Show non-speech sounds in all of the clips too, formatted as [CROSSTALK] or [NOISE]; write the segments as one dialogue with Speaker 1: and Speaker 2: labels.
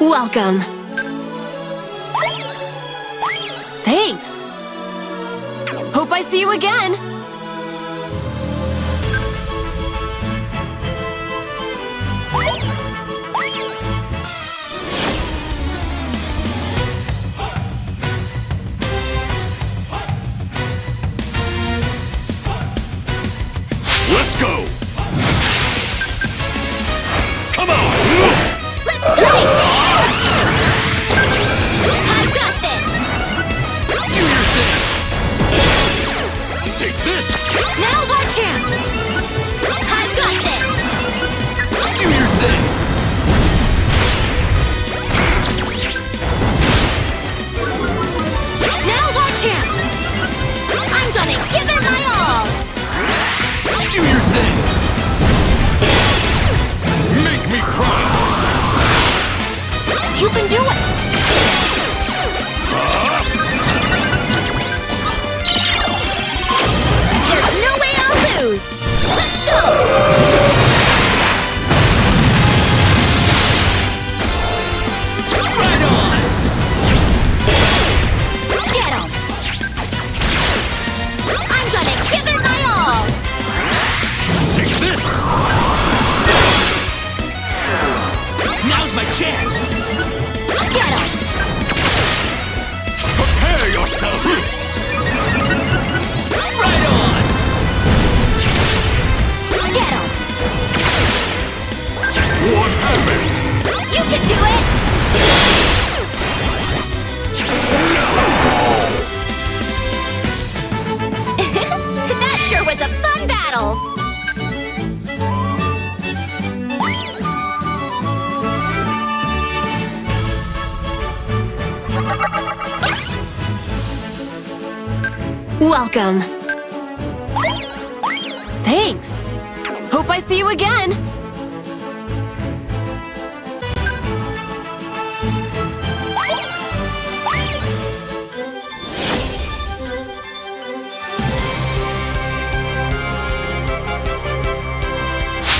Speaker 1: Welcome! Thanks! Hope I see you again! Welcome. Thanks. Hope I see you again.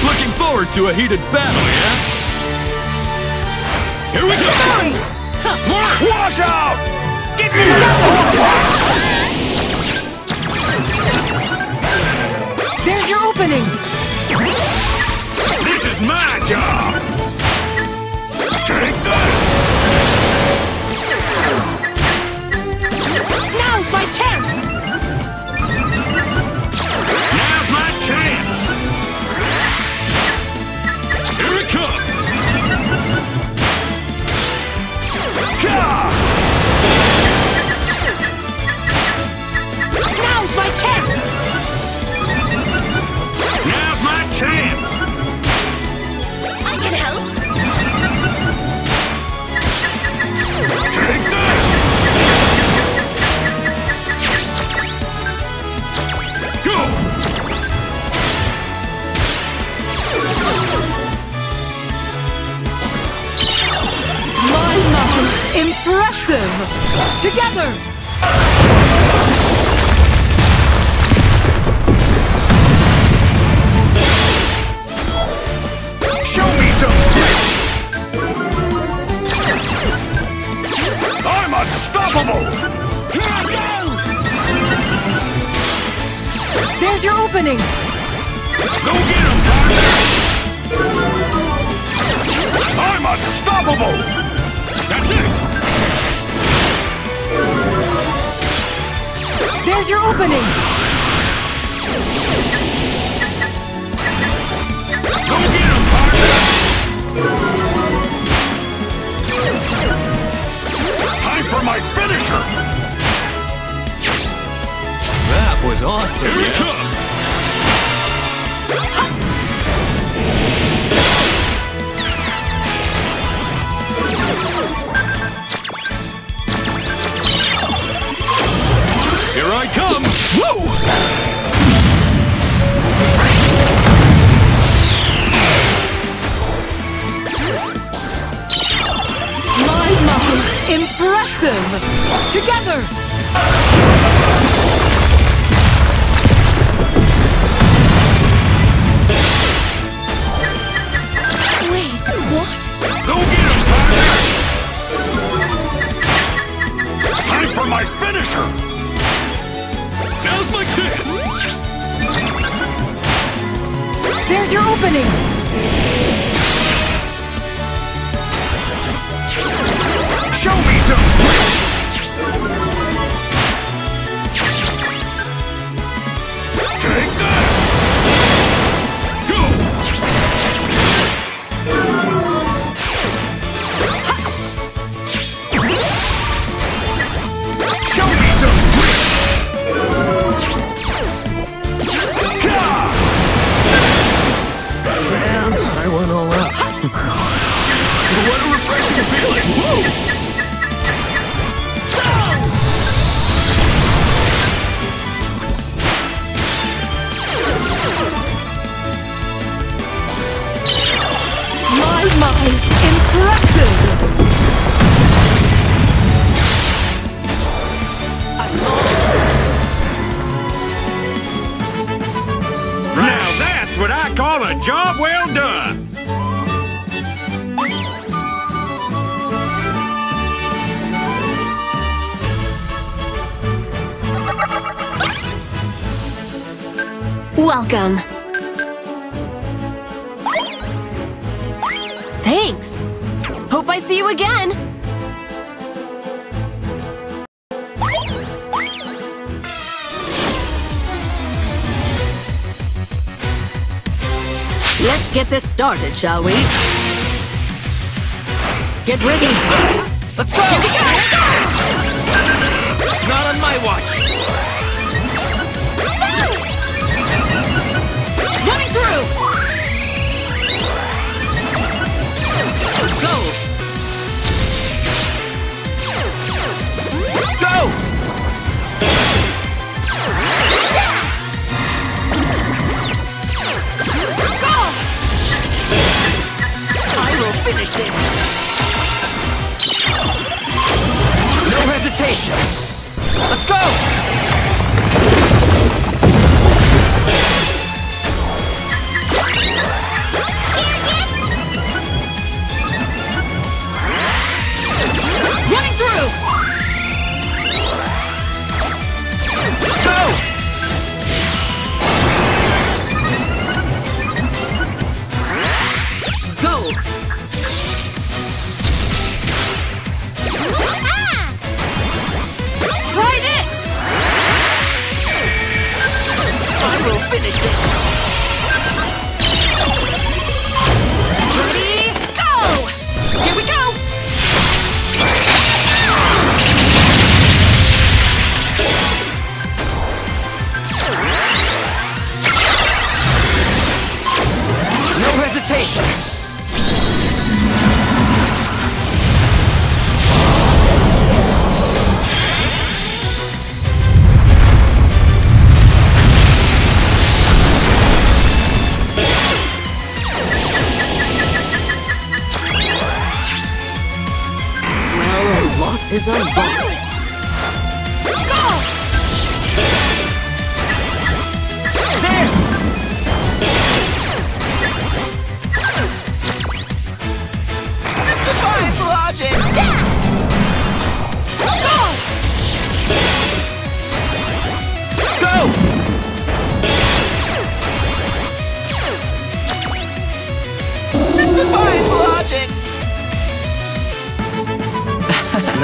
Speaker 2: Looking forward to a heated battle, yeah? Here we go! Wash out! Get me!
Speaker 1: opening!
Speaker 2: This is my job! Unstoppable! That's it!
Speaker 1: There's your opening!
Speaker 2: Go get him, partner! Time for my finisher!
Speaker 3: That was awesome!
Speaker 2: Here yeah. comes! come! Woo!
Speaker 1: Impressive! Together!
Speaker 4: Now that's what
Speaker 2: I call a job well done!
Speaker 4: Welcome. Thanks. Hope I see you again.
Speaker 5: Let's get this started, shall we? Get ready!
Speaker 3: Let's go!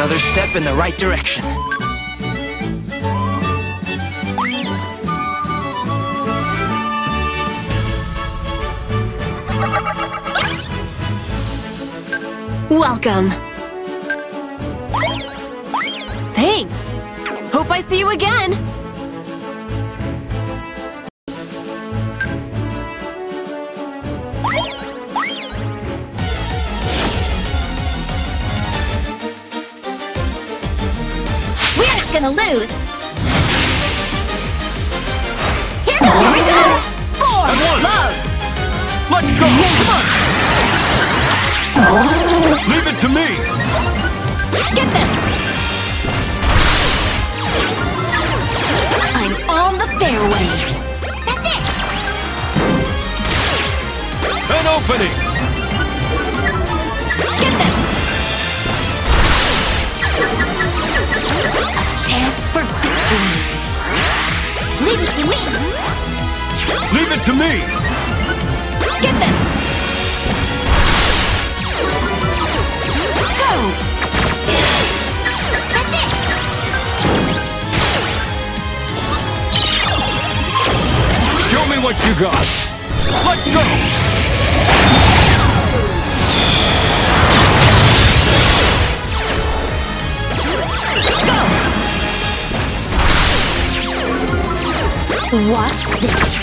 Speaker 3: Another step in the right direction.
Speaker 4: Welcome. Thanks. Hope I see you again.
Speaker 6: Gonna lose. Here goes. Here we go. Four.
Speaker 2: Love!
Speaker 3: Let's go!
Speaker 2: Leave it to me!
Speaker 6: Get them. I'm on the fairway. That's it.
Speaker 2: An opening!
Speaker 6: It to me.
Speaker 2: Leave it to me!
Speaker 6: Get them. Go. That's it.
Speaker 2: Show me what you got! Let's go!
Speaker 6: Watch this.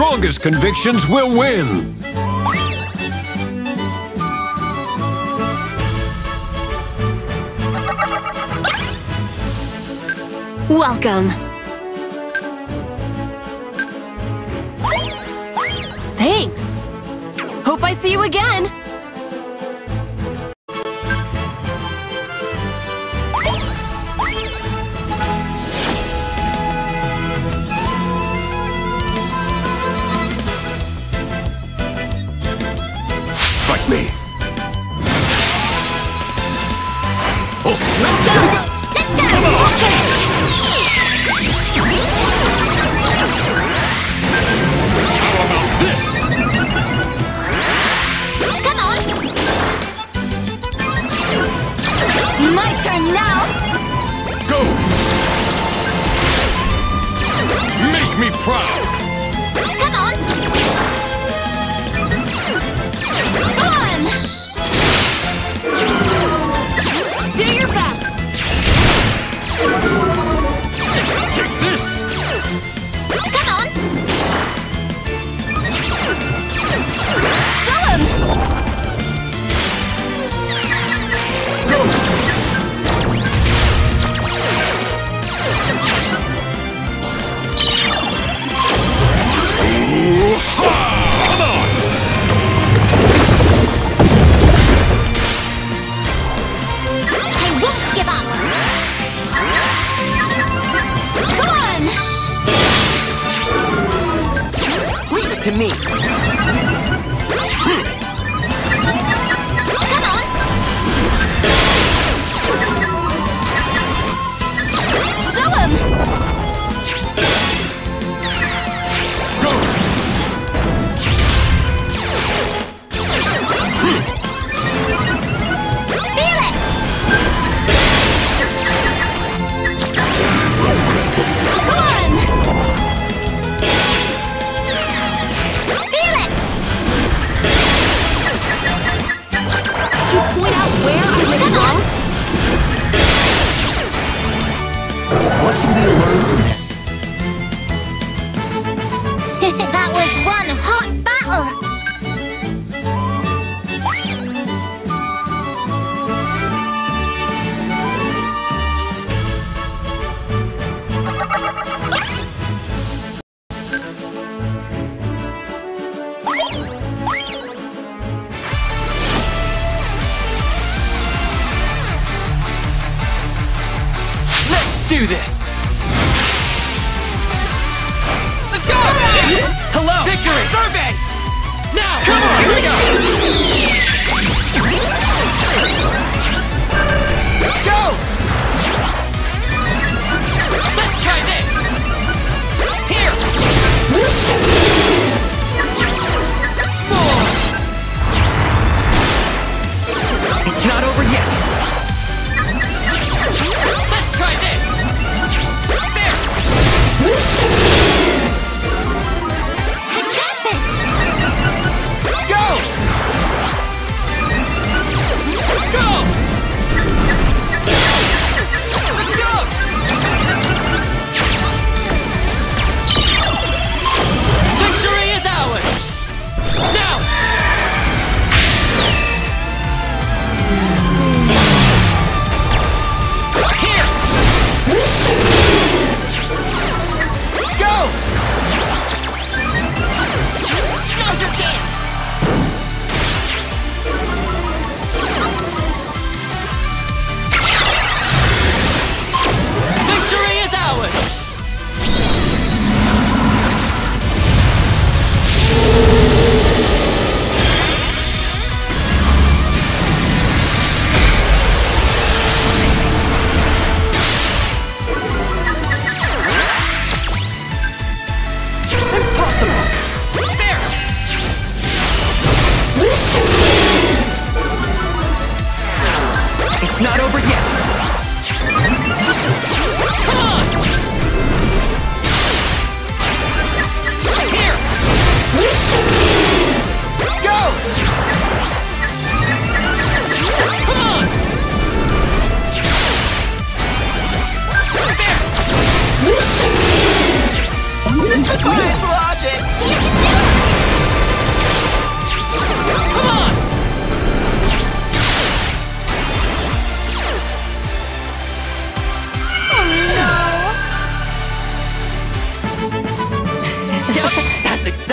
Speaker 2: strongest convictions will win.
Speaker 1: Welcome. Thanks. Hope I see you again.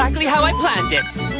Speaker 3: exactly how I planned it!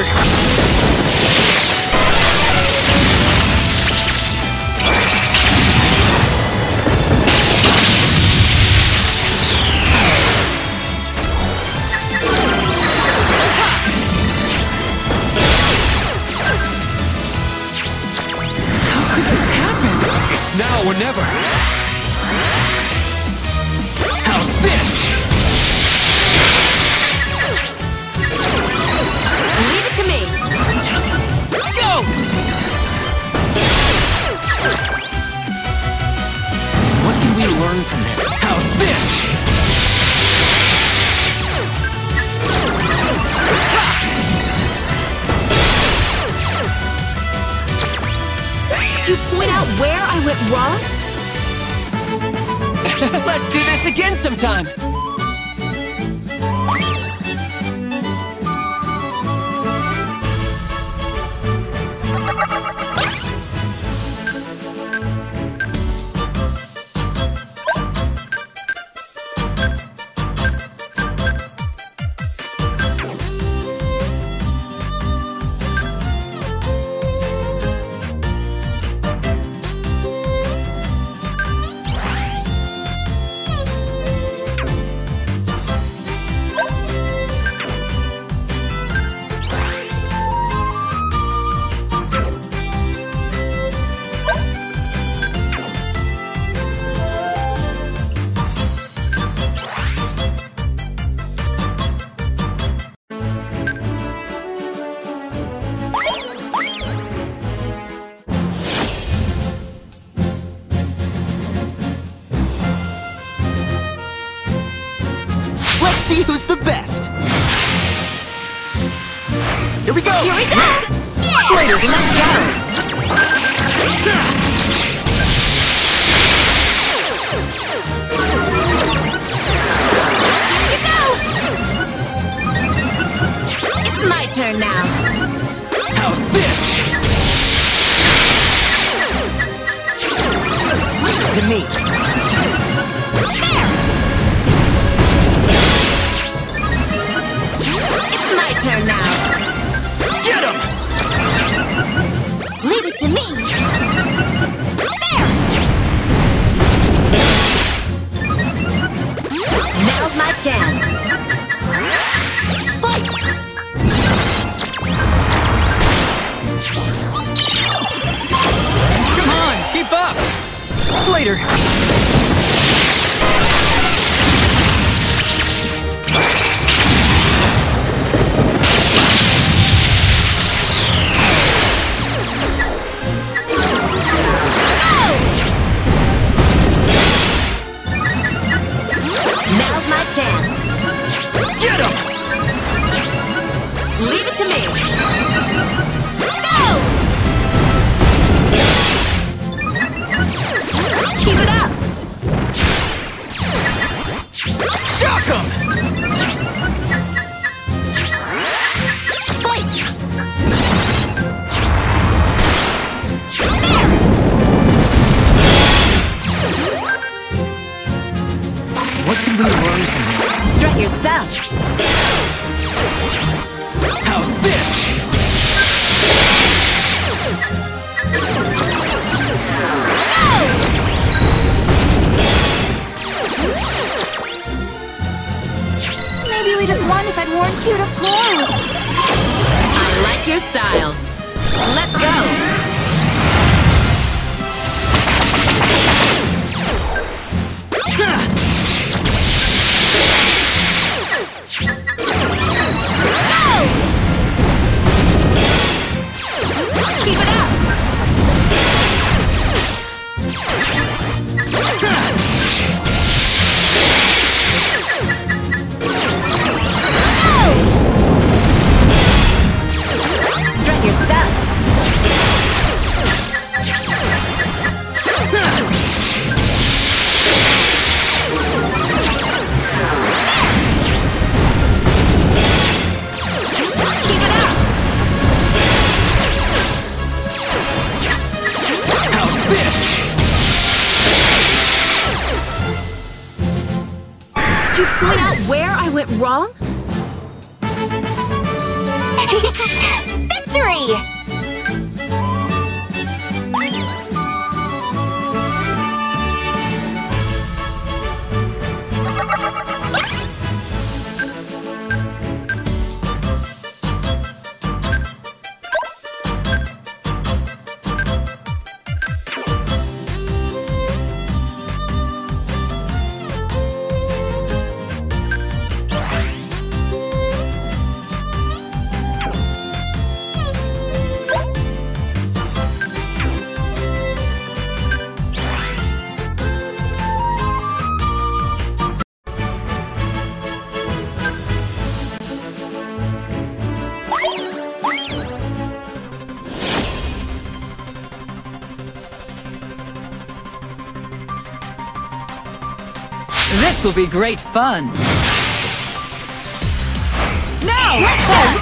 Speaker 6: later. Here we go! Here we go! Yeah. Later in that battle! Here go!
Speaker 7: It's my turn now.
Speaker 6: How's this? To me. later.
Speaker 1: I like your style. [LAUGHS]
Speaker 6: Victory!
Speaker 1: Will be great fun.
Speaker 5: Now,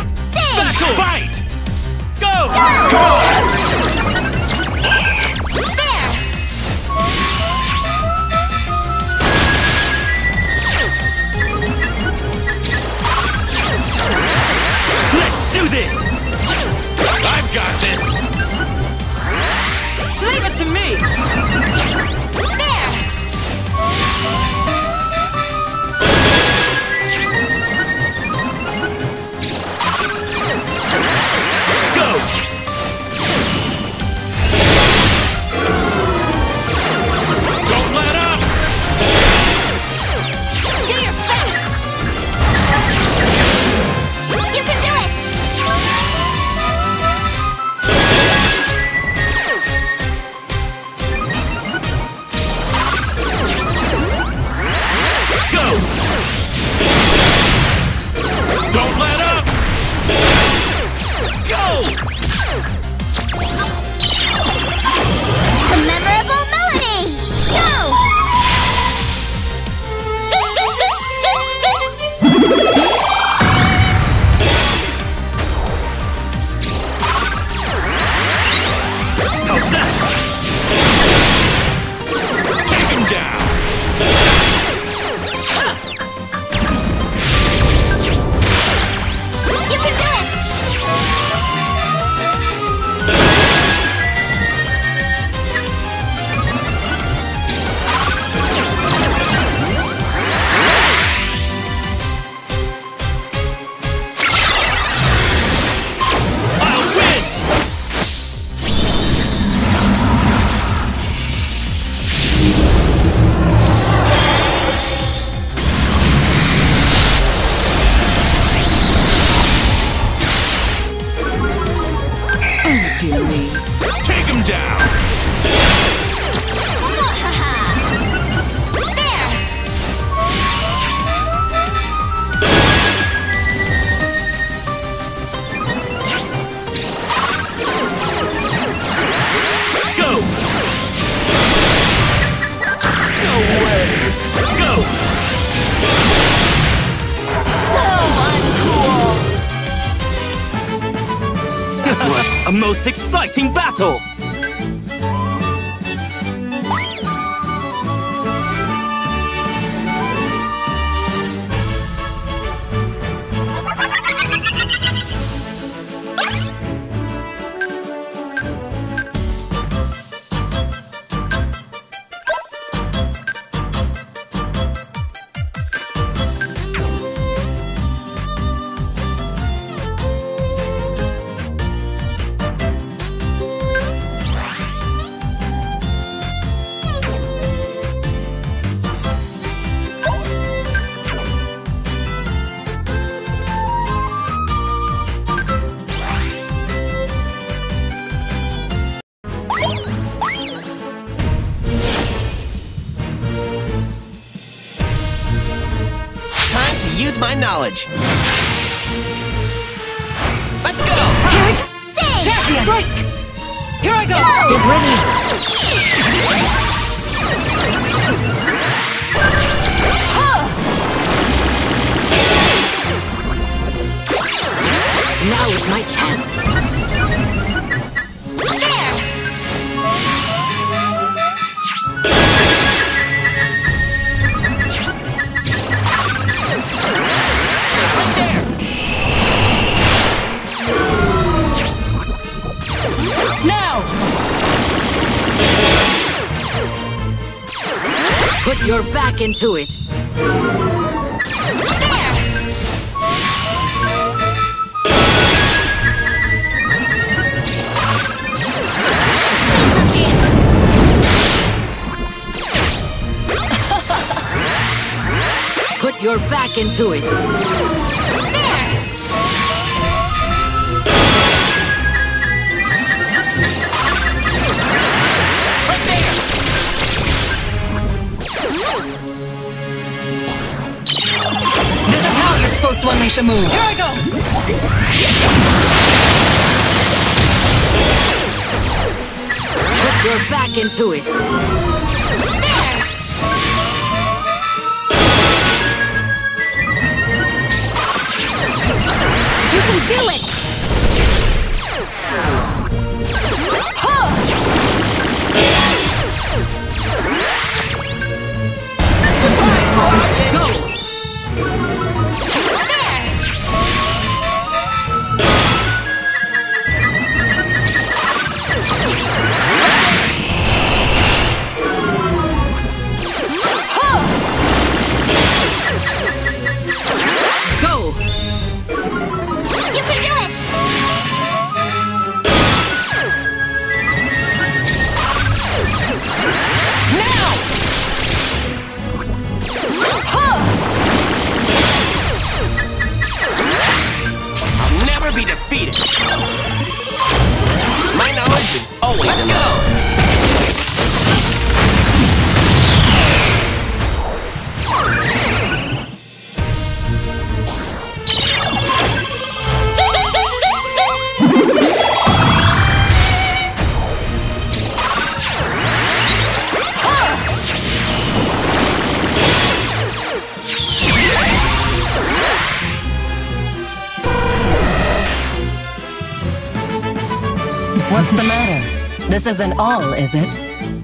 Speaker 8: use [LAUGHS]
Speaker 5: Put your back into it. Put your back into it.
Speaker 8: How you're supposed to unleash a move. Here I go!
Speaker 5: Put your back into it.
Speaker 9: You can do it!
Speaker 8: This isn't all, is it?